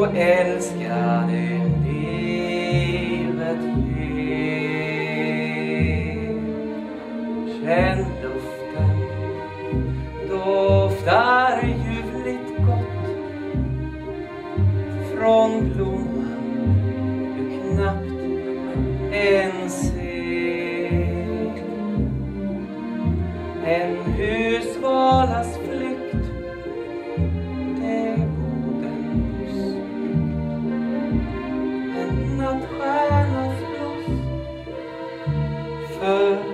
och älska det livet ger. Känn doften, doftar ljuvligt gott från blomman du knappt ens ser. En husvalas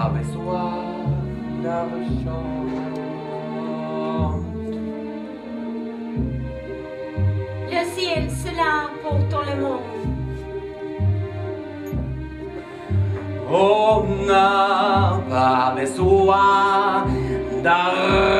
Soir et soir, la chante. Le ciel, cela là pour tout le monde. On n'a pas besoin d'argent.